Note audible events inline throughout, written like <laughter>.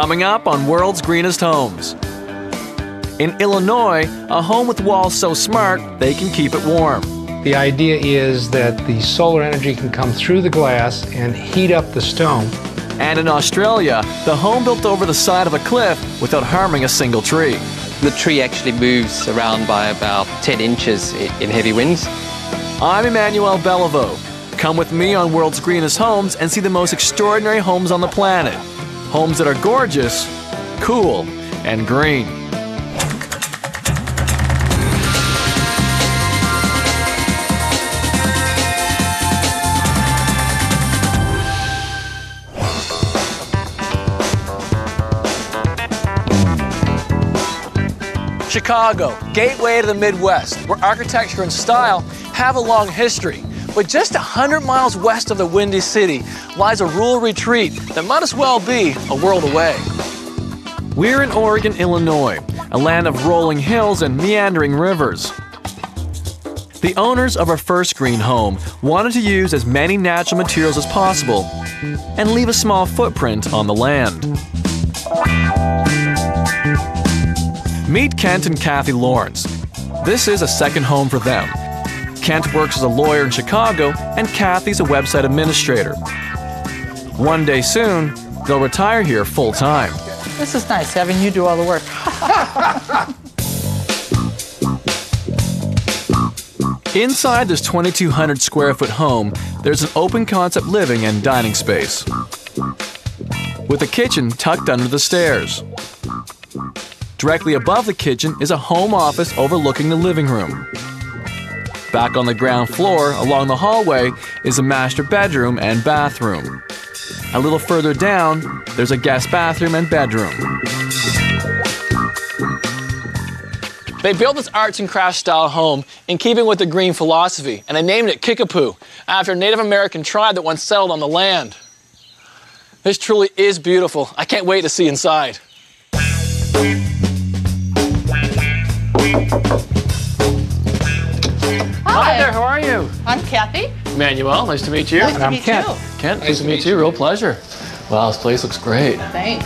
Coming up on World's Greenest Homes. In Illinois, a home with walls so smart they can keep it warm. The idea is that the solar energy can come through the glass and heat up the stone. And in Australia, the home built over the side of a cliff without harming a single tree. The tree actually moves around by about 10 inches in heavy winds. I'm Emmanuel Beliveau. Come with me on World's Greenest Homes and see the most extraordinary homes on the planet. Homes that are gorgeous, cool, and green. Chicago, gateway to the Midwest, where architecture and style have a long history. But just 100 miles west of the Windy City lies a rural retreat that might as well be a world away. We're in Oregon, Illinois, a land of rolling hills and meandering rivers. The owners of our first green home wanted to use as many natural materials as possible and leave a small footprint on the land. Meet Kent and Kathy Lawrence. This is a second home for them. Kent works as a lawyer in Chicago, and Kathy's a website administrator. One day soon, they'll retire here full time. This is nice having you do all the work. <laughs> Inside this 2,200 square foot home, there's an open concept living and dining space. With a kitchen tucked under the stairs. Directly above the kitchen is a home office overlooking the living room. Back on the ground floor, along the hallway, is a master bedroom and bathroom. A little further down, there's a guest bathroom and bedroom. They built this arts and crafts style home in keeping with the green philosophy, and they named it Kickapoo after a Native American tribe that once settled on the land. This truly is beautiful. I can't wait to see inside. Hi there, how are you? I'm Kathy. Manuel, nice to meet you. Nice to I'm meet Kent. you. Kent, nice to meet you. Real pleasure. Wow, this place looks great. Thanks.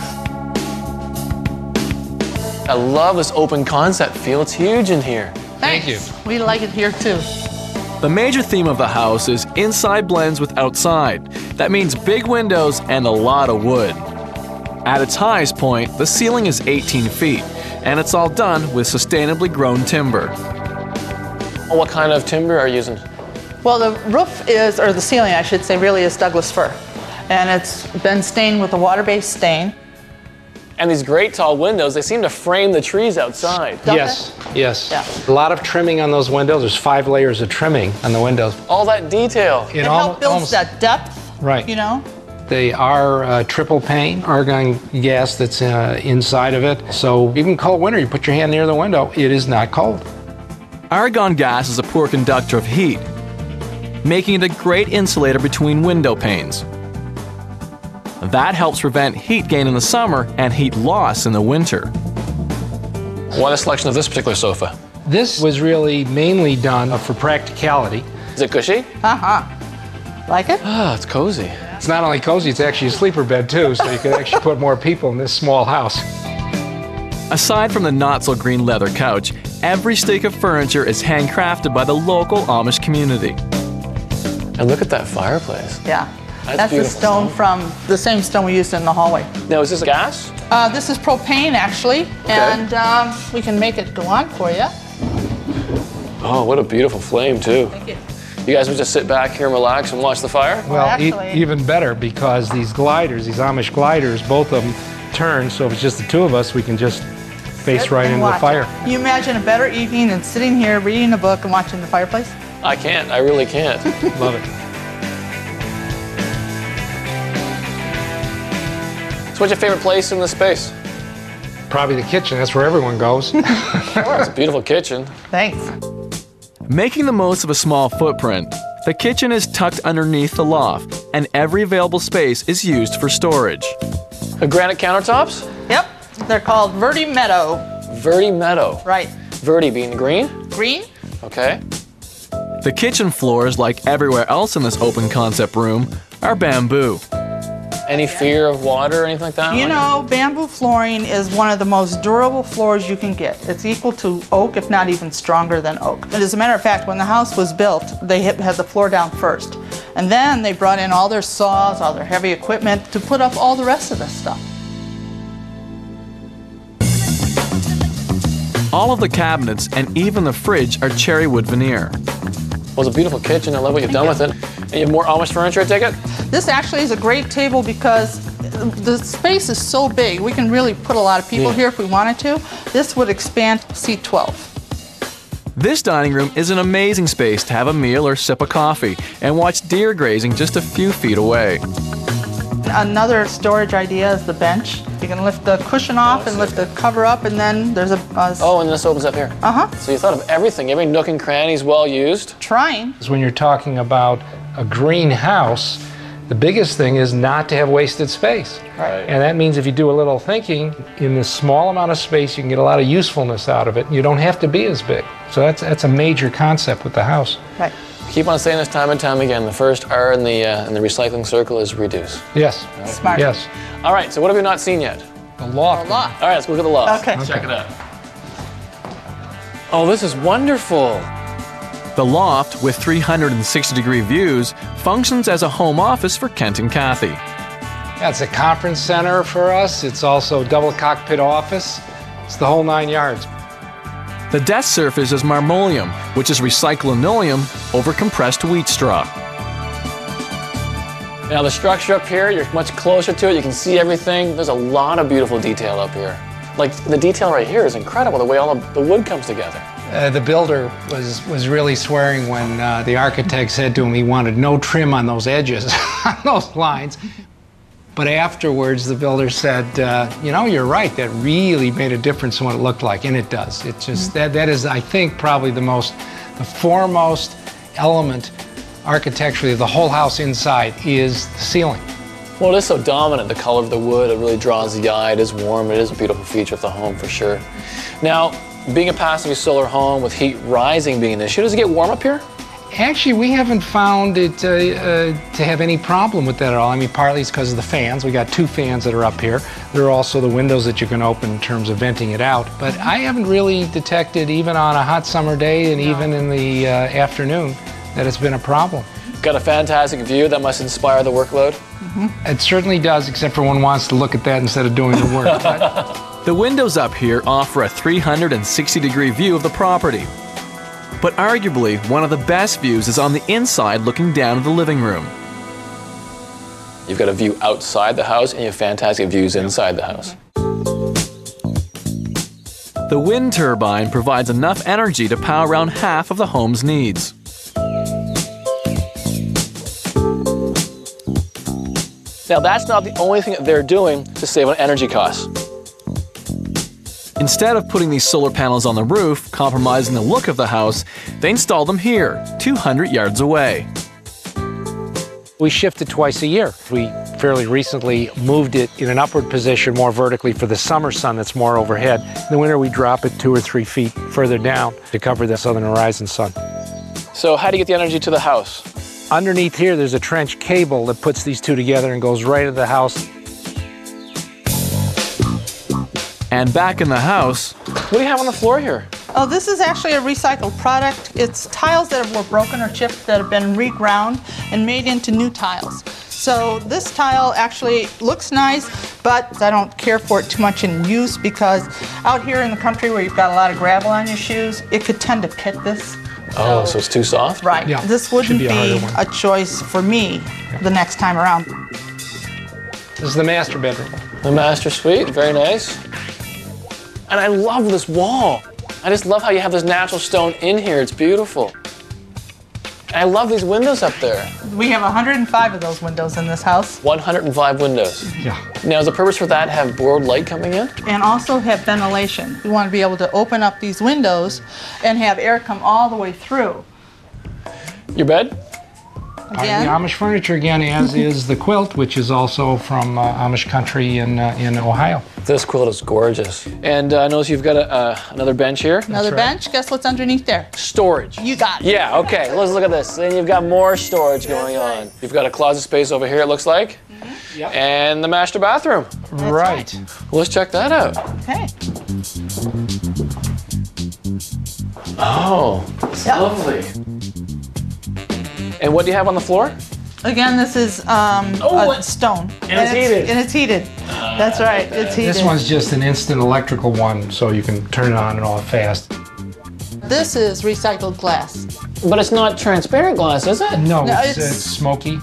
I love this open concept feel. It's huge in here. Thanks. you. We like it here too. The major theme of the house is inside blends with outside. That means big windows and a lot of wood. At its highest point, the ceiling is 18 feet, and it's all done with sustainably grown timber. What kind of timber are you using? Well, the roof is, or the ceiling, I should say, really is Douglas fir. And it's been stained with a water-based stain. And these great tall windows, they seem to frame the trees outside. Don't yes, yes. Yeah. A lot of trimming on those windows. There's five layers of trimming on the windows. All that detail. It It almo- helps builds almost- that depth, Right. you know? They are uh, triple pane, argon gas that's uh, inside of it. So even cold winter, you put your hand near the window, it is not cold. Argon gas is a poor conductor of heat, making it a great insulator between window panes. That helps prevent heat gain in the summer and heat loss in the winter. Why the selection of this particular sofa? This was really mainly done for practicality. Is it cushy? Uh-huh. Like it? Ah, it's cozy. It's not only cozy, it's actually a sleeper bed too, so you could actually put more people in this small house. Aside from the not so green leather couch, every stick of furniture is handcrafted by the local Amish community. And look at that fireplace. Yeah. That's That's the beautiful stone from, the same stone we used in the hallway. Now, is this a gas? Uh, this is propane, actually, and um, we can make it go on for you. Oh, what a beautiful flame, too. Thank you. You guys would just sit back here and relax and watch the fire? Well, e- actually- even better because these gliders, these Amish gliders, both of them turn, so if it's just the two of us, we can just face right And into the fire. it. You imagine a better evening than sitting here reading a book and watching the fireplace? I can't. I really can't. <laughs> Love it. so, what's your favorite place in this space? Probably the kitchen, that's where everyone goes. <laughs> It's a beautiful kitchen. Thanks. Making the most of a small footprint, the kitchen is tucked underneath the loft, and every available space is used for storage. The granite countertops? Yep. They're called Verde Meadow. Verde Meadow. Right. Verde being green? Green? Okay. The kitchen floors, like everywhere else in this open concept room, are bamboo. Any fear of water or anything like that? You know, bamboo flooring is one of the most durable floors you can get. It's equal to oak, if not even stronger than oak. And as a matter of fact, when the house was built, they had had the floor down first. And then they brought in all their saws, all their heavy equipment to put up all the rest of this stuff. All of the cabinets and even the fridge are cherry wood veneer. Well, it's a beautiful kitchen. I love what you've done with it. And you have more Amish furniture, I take it? This actually is a great table because the space is so big. We can really put a lot of people Yeah. here if we wanted to. This would expand seat 12. This dining room is an amazing space to have a meal or sip a coffee and watch deer grazing just a few feet away. Another storage idea is the bench. You can lift the cushion off and lift the cover up, and then there's a, a Oh, and this opens up here. uh-huh, So you thought of everything. Every nook and cranny is well used. trying. When you're talking about a greenhouse, the biggest thing is not to have wasted space. Right. And that means if you do a little thinking, in this small amount of space, you can get a lot of usefulness out of it. You don't have to be as big. So that's, that's a major concept with the house. Right. Keep on saying this time and time again. The first R in the uh, in the recycling circle is reduce. Yes. Smart. Yes. All right. So what have we not seen yet? The loft. Loft. All right. Let's go look at the loft. Okay. Check it out. Oh, this is wonderful. The loft, with 360 degree views, functions as a home office for Kent and Kathy. Yeah, it's a conference center for us. It's also a double cockpit office. It's the whole nine yards. The desk surface is marmoleum, which is recycled linoleum over compressed wheat straw. Now the structure up here, you're much closer to it. You can see everything. There's a lot of beautiful detail up here. Like the detail right here is incredible. The way all the, the wood comes together. Uh, the builder was, was really swearing when uh, the architect said to him he wanted no trim on those edges, <laughs> on those lines. But afterwards, the builder said, uh, "You know, you're right. That really made a difference in what it looked like, and it does. It just that that is, I think, probably the most, the foremost element architecturally of the whole house inside is the ceiling. Well, it is so dominant, the color of the wood. It really draws the eye. It is warm. It is a beautiful feature of the home for sure. Now, being a passively solar home with heat rising being an issue, does it get warm up here? Actually, we haven't found it uh, uh, to have any problem with that at all. I mean, partly it's because of the fans. We got two fans that are up here. There are also the windows that you can open in terms of venting it out. But I haven't really detected, even on a hot summer day and even in the uh, afternoon, that it's been a problem. Got a fantastic view that must inspire the workload. It certainly does, except for one wants to look at that instead of doing the work. <laughs> The windows up here offer a 360 degree view of the property. But arguably, one of the best views is on the inside looking down at the living room. You've got a view outside the house and you have fantastic views inside the house. The wind turbine provides enough energy to power around half of the home's needs. Now, that's not the only thing that they're doing to save on energy costs. Instead of putting these solar panels on the roof, compromising the look of the house, they install them here, 200 yards away. we shift it twice a year. We fairly recently moved it in an upward position more vertically for the summer sun that's more overhead. In the winter, we drop it two or three feet further down to cover the southern horizon sun. So, how do you get the energy to the house? Underneath here, there's a trench cable that puts these two together and goes right to the house. And back in the house, what do you have on the floor here? Oh, this is actually a recycled product. It's tiles that were broken or chipped that have been reground and made into new tiles. So this tile actually looks nice, but I don't care for it too much in use because out here in the country where you've got a lot of gravel on your shoes, it could tend to pit this. Oh, so it's too soft? Right. Yeah, This wouldn't be be, a harder one. a choice for me the next time around. This is the master bedroom. The master suite, very nice. And I love this wall. I just love how you have this natural stone in here. It's beautiful. And I love these windows up there. We have 105 of those windows in this house 105 windows. Yeah. Now, is the purpose for that have broad light coming in? and also have ventilation. We want to be able to open up these windows and have air come all the way through. Your bed? Uh, Again, the Amish furniture again, as is the quilt, which is also from uh, Amish country in, uh, in Ohio. This quilt is gorgeous. And uh, I notice you've got a, uh, another bench here. another right. bench. Guess what's underneath there? Storage. You got it. Yeah, okay, let's look at this. Then you've got more storage going on. You've got a closet space over here, it looks like. and the master bathroom. right. Well, let's check that out. Okay. Oh, it's Yeah. lovely. And what do you have on the floor? Again, this is um, Oh, a stone. and it's heated. And it's heated. That's uh, right. It's heated. This one's just an instant electrical one, so you can turn it on and off fast. This is recycled glass. But it's not transparent glass, is it? No, No, it's, it's- it's smoky.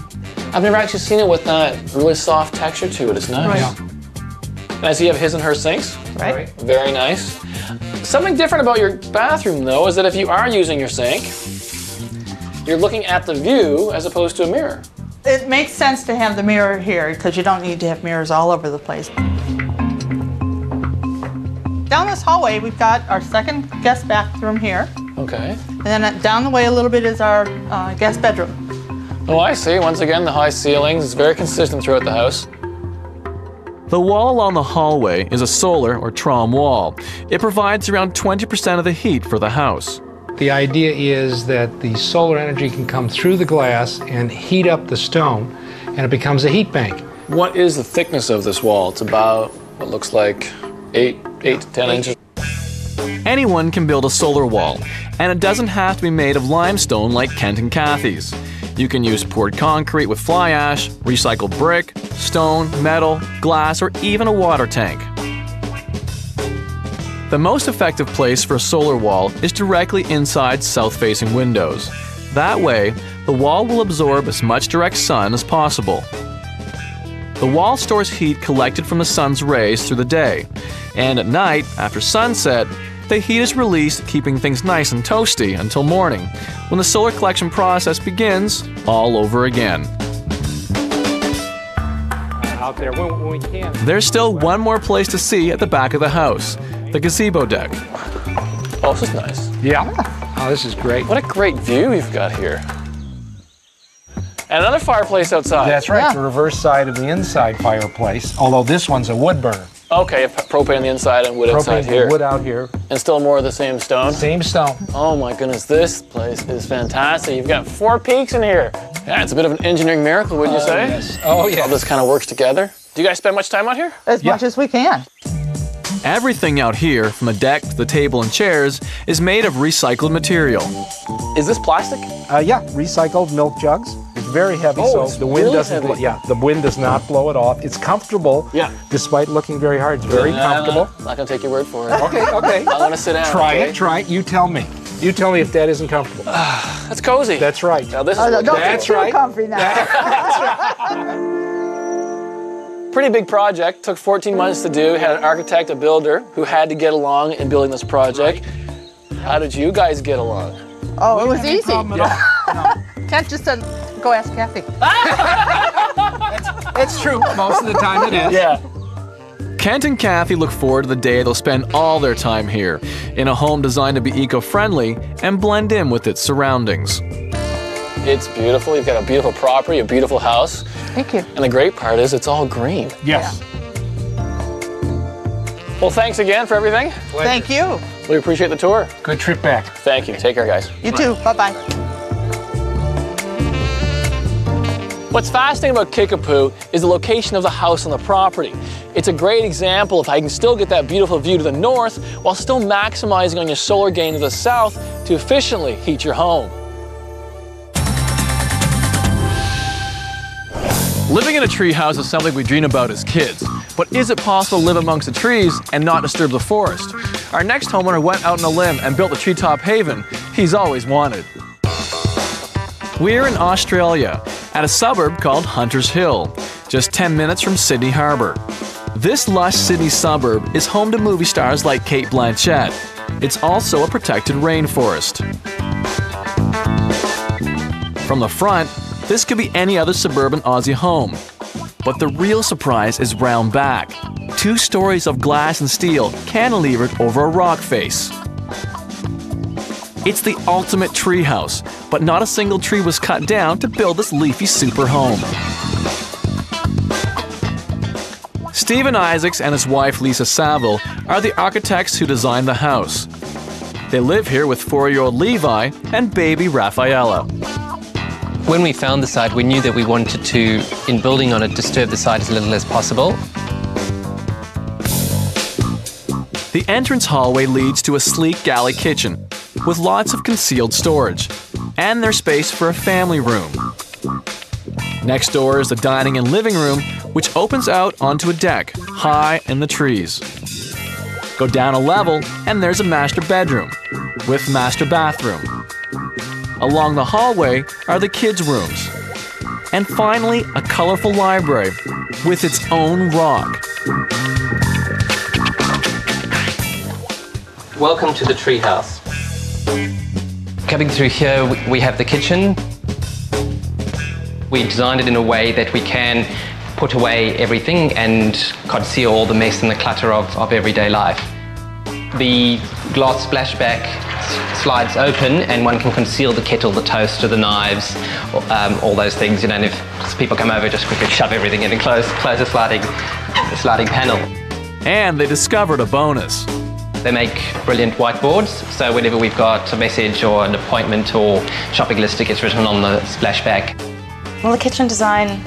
I've never actually seen it with that really soft texture to it. It's nice. Right. Yeah. And I see you have his and her sinks. Right. Very nice. Something different about your bathroom, though, is that if you are using your sink, you're looking at the view as opposed to a mirror. It makes sense to have the mirror here because you don't need to have mirrors all over the place. Down this hallway, we've got our second guest bathroom here. Okay. And then uh, down the way a little bit is our uh, guest bedroom. Oh, I see. Once again, the high ceilings is very consistent throughout the house. The wall along the hallway is a solar or Trombe wall. It provides around 20% of the heat for the house. The idea is that the solar energy can come through the glass and heat up the stone, and it becomes a heat bank. What is the thickness of this wall? It's about what looks like eight, eight to ten inches. Anyone can build a solar wall, and it doesn't have to be made of limestone like Kent and Kathy's. You can use poured concrete with fly ash, recycled brick, stone, metal, glass, or even a water tank. The most effective place for a solar wall is directly inside south facing windows. That way, the wall will absorb as much direct sun as possible. The wall stores heat collected from the sun's rays through the day, and at night, after sunset, the heat is released, keeping things nice and toasty until morning, when the solar collection process begins all over again. Out there when, when we can. There's still one more place to see at the back of the house the gazebo deck. Oh, this is nice. Yeah. Oh, this is great. What a great view you've got here. And another fireplace outside. That's right, Yeah. the reverse side of the inside fireplace, although this one's a wood burner. Okay, propane on the inside and wood outside Propane here. wood out here. And still more of the same stone. Same stone. Oh my goodness, this place is fantastic. You've got four peaks in here. Yeah, it's a bit of an engineering miracle, wouldn't you say? Yes. Oh, yeah. All yeah. this kind of works together. Do you guys spend much time out here? As Yeah. much as we can. Everything out here, from the deck to the table and chairs, is made of recycled material. Is this plastic? Uh, yeah, recycled milk jugs. It's very heavy, Oh, so it's the wind really doesn't. Blow, yeah, the wind does not blow it off. It's comfortable. Yeah. Despite looking very hard, it's very Nah, comfortable. I'm not gonna take your word for it. Okay, okay. I'm gonna sit down. try okay? it. Try it. You tell me. You tell me if that isn't comfortable. <sighs> That's cozy. That's right. now this is Oh, what- don't That's get too right. comfy now. <laughs> pretty big project. Took 14 months to do. Had an architect, a builder, who had to get along in building this project. How did you guys get along? oh, it was easy. problem at all. <laughs> Kent just said, go ask Kathy. <laughs> It's true. Most of the time it is. Yeah. Kent and Kathy look forward to the day they'll spend all their time here, in a home designed to be eco friendly and blend in with its surroundings. It's beautiful. You've got a beautiful property, a beautiful house, Thank you. and the great part is it's all green. Yes. Well, thanks again for everything. Thank you. We appreciate the tour. Good trip back. Thank you. Take care, guys. You too. Bye bye. What's fascinating about Kickapoo is the location of the house on the property. It's a great example of how you can still get that beautiful view to the north while still maximizing on your solar gain to the south to efficiently heat your home. Living in a treehouse is something we dream about as kids, but is it possible to live amongst the trees and not disturb the forest? Our next homeowner went out on a limb and built the treetop haven he's always wanted. We're in Australia, at a suburb called Hunters Hill, just 10 minutes from Sydney Harbour. This lush Sydney suburb is home to movie stars like Cate Blanchett. It's also a protected rainforest. From the front, this could be any other suburban Aussie home. But the real surprise is round back. Two stories of glass and steel cantilevered over a rock face. It's the ultimate treehouse, but not a single tree was cut down to build this leafy super home. Stephen Isaacs and his wife Lisa Saville are the architects who designed the house. They live here with four year old Levi and baby Rafaela. When we found the site, we knew that we wanted to, in building on it, disturb the site as little as possible. The entrance hallway leads to a sleek galley kitchen with lots of concealed storage, and there's space for a family room. Next door is the dining and living room, which opens out onto a deck high in the trees. Go down a level, and there's a master bedroom with master bathroom. Along the hallway are the kids' rooms. And finally, a colorful library with its own rock. Welcome to the treehouse. Coming through here, we- have the kitchen. We designed it in a way that we can put away everything and conceal all the mess and the clutter of, of everyday life. The glass splashback slides open and one can conceal the kettle, the toaster, the knives, um, all those things, you know, and if people come over, just quickly shove everything in and close, close the sliding, the sliding panel. And they discovered a bonus. They make brilliant whiteboards, so whenever we've got a message or an appointment or shopping list, it gets written on the splashback. Well, the kitchen design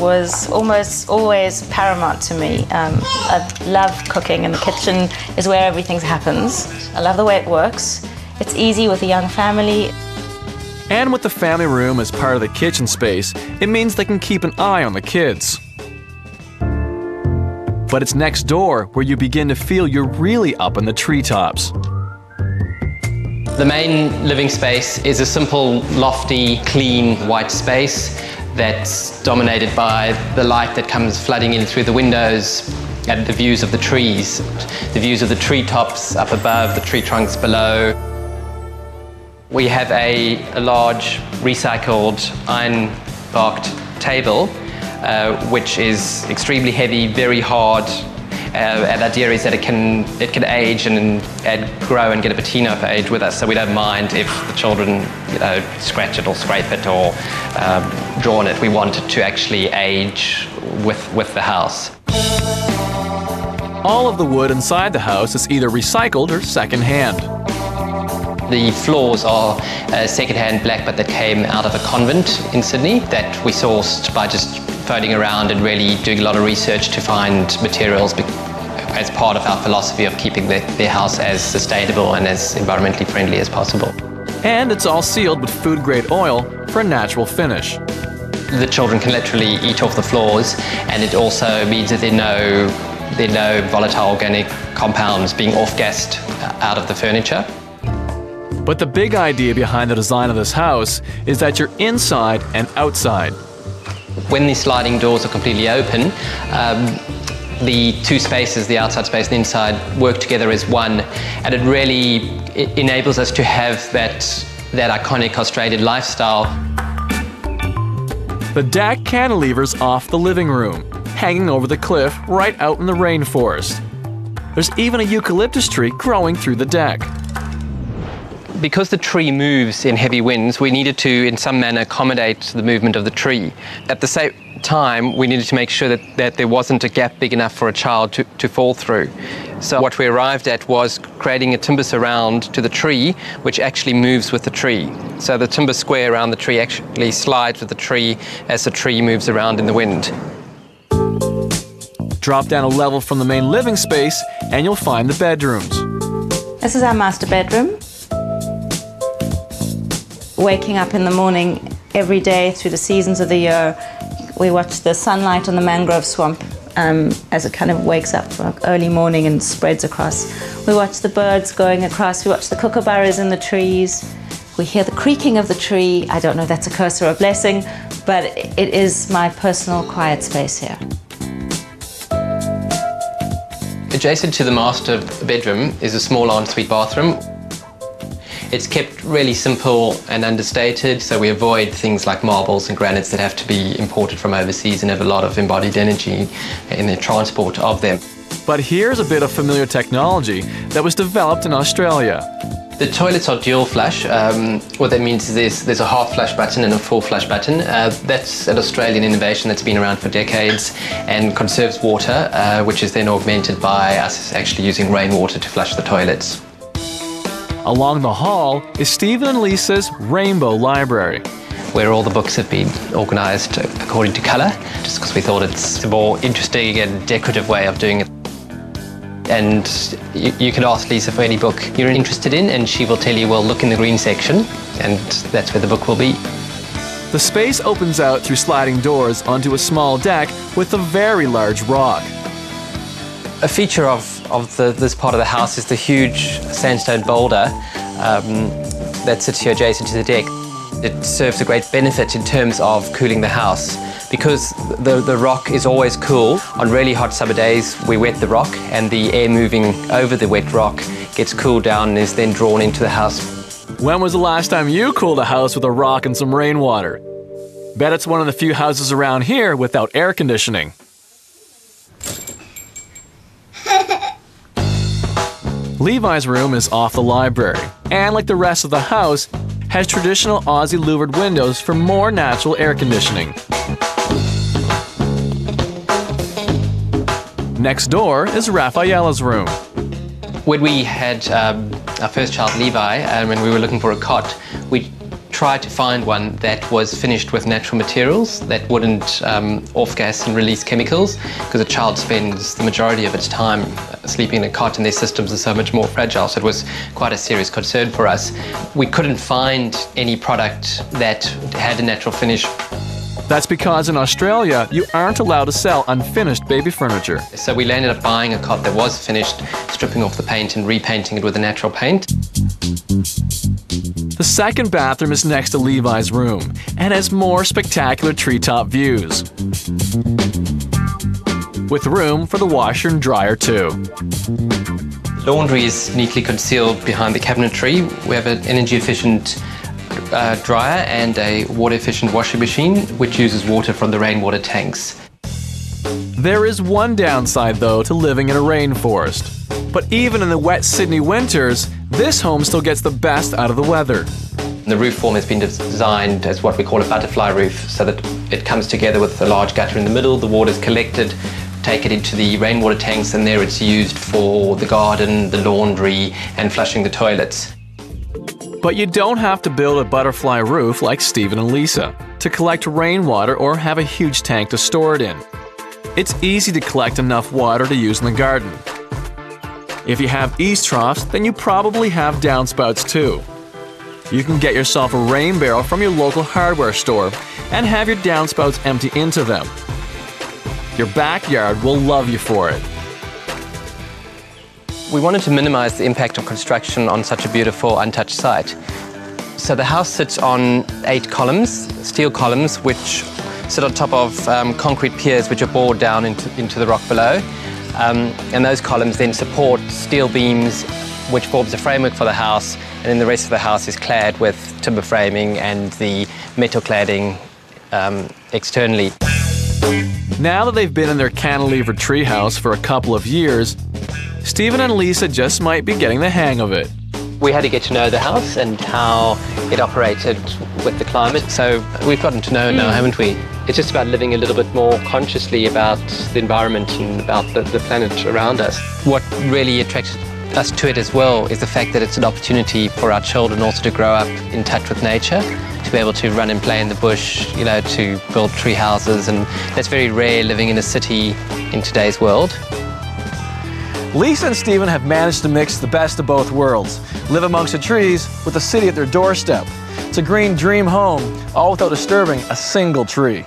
was almost always paramount to me. Um, I love cooking, and the kitchen is where everything happens. I love the way it works. It's easy with a young family. And with the family room as part of the kitchen space, it means they can keep an eye on the kids. But it's next door where you begin to feel you're really up in the treetops. The main living space is a simple, lofty, clean, white space that's dominated by the light that comes flooding in through the windows and the views of the trees, the views of the treetops up above, the tree trunks below. We have a, a large recycled iron barked table, which is extremely heavy, very hard. Uh, and the idea is that it can it can age and, and grow and get a patina of age with us, so we don't mind if the children you know scratch it or scrape it or um, draw on it. We want it to actually age with with the house. All of the wood inside the house is either recycled or secondhand. The floors are uh, second-hand blackbutt that came out of a convent in Sydney that we sourced by just phoning around and really doing a lot of research to find materials as part of our philosophy of keeping the, their house as sustainable and as environmentally friendly as possible. And it's all sealed with food grade oil for a natural finish. The children can literally eat off the floors, and it also means that there are no, there are no volatile organic compounds being off-gassed uh, out of the furniture. But the big idea behind the design of this house is that you're inside and outside. When these sliding doors are completely open, um, the two spaces, the outside space and inside, work together as one, and it really it enables us to have that that iconic Australian lifestyle. The deck cantilevers off the living room, hanging over the cliff right out in the rainforest. There's even a eucalyptus tree growing through the deck. Because the tree moves in heavy winds, we needed to, in some manner, accommodate the movement of the tree. At the same time, we needed to make sure that, that there wasn't a gap big enough for a child to, to fall through. So, what we arrived at was creating a timber surround to the tree, which actually moves with the tree. So, the timber square around the tree actually slides with the tree as the tree moves around in the wind. Drop down a level from the main living space, and you'll find the bedrooms. This is our master bedroom. Waking up in the morning every day through the seasons of the year, we watch the sunlight on the mangrove swamp um, as it kind of wakes up early morning and spreads across. We watch the birds going across, we watch the kookaburras in the trees. We hear the creaking of the tree. I don't know if that's a curse or a blessing, but it is my personal quiet space here. Adjacent to the master bedroom is a small ensuite bathroom. It's kept really simple and understated, so we avoid things like marbles and granites that have to be imported from overseas and have a lot of embodied energy in the transport of them. But here's a bit of familiar technology that was developed in Australia. The toilets are dual flush. Um, what that means is there's, there's a half flush button and a full flush button. Uh, that's an Australian innovation that's been around for decades and conserves water, uh, which is then augmented by us actually using rainwater to flush the toilets. Along the hall is Stephen and Lisa's Rainbow Library. where all the books have been organised according to colour, just because we thought it's a more interesting and decorative way of doing it. And you, you can ask Lisa for any book you're interested in, and she will tell you, well, look in the green section, and that's where the book will be. The space opens out through sliding doors onto a small deck with a very large rock. A feature of, of the, this part of the house is the huge sandstone boulder um, that sits here adjacent to the deck. It serves a great benefit in terms of cooling the house because the, the rock is always cool. On really hot summer days, we wet the rock and the air moving over the wet rock gets cooled down and is then drawn into the house. When was the last time you cooled a house with a rock and some rainwater? Bet it's one of the few houses around here without air conditioning. Levi's room is off the library, and like the rest of the house, has traditional Aussie louvered windows for more natural air conditioning. Next door is Rafaela's room. When we had um, our first child, Levi, and when we were looking for a cot, tried to find one that was finished with natural materials that wouldn't um, off-gas and release chemicals because a child spends the majority of its time sleeping in a cot and their systems are so much more fragile. So it was quite a serious concern for us. We couldn't find any product that had a natural finish. That's because in Australia, you aren't allowed to sell unfinished baby furniture. So we landed up buying a cot that was finished, stripping off the paint and repainting it with a natural paint. The second bathroom is next to Levi's room and has more spectacular treetop views. With room for the washer and dryer too. Laundry is neatly concealed behind the cabinetry. We have an energy efficient uh, dryer and a water efficient washing machine which uses water from the rainwater tanks. There is one downside though to living in a rainforest. But even in the wet Sydney winters, this home still gets the best out of the weather. The roof form has been designed as what we call a butterfly roof so that it comes together with a large gutter in the middle, the water is collected, take it into the rainwater tanks and there it's used for the garden, the laundry and flushing the toilets. But you don't have to build a butterfly roof like Stephen and Lisa to collect rainwater or have a huge tank to store it in. It's easy to collect enough water to use in the garden. If you have eaves troughs, then you probably have downspouts too. You can get yourself a rain barrel from your local hardware store and have your downspouts empty into them. Your backyard will love you for it. We wanted to minimize the impact of construction on such a beautiful untouched site. So the house sits on eight columns, steel columns, which sit on top of um, concrete piers which are bored down into, into the rock below. Um, and those columns then support steel beams which forms the framework for the house and then the rest of the house is clad with timber framing and the metal cladding um, externally. Now that they've been in their cantilever treehouse for a couple of years, Stephen and Lisa just might be getting the hang of it. We had to get to know the house and how it operated with the climate. So we've gotten to know now, hmm. haven't we? It's just about living a little bit more consciously about the environment and about the, the planet around us. What really attracted us to it as well is the fact that it's an opportunity for our children also to grow up in touch with nature, to be able to run and play in the bush, you know, to build tree houses, and that's very rare living in a city in today's world. Lisa and Stephen have managed to mix the best of both worlds live amongst the trees with the city at their doorstep. It's a green dream home, all without disturbing a single tree.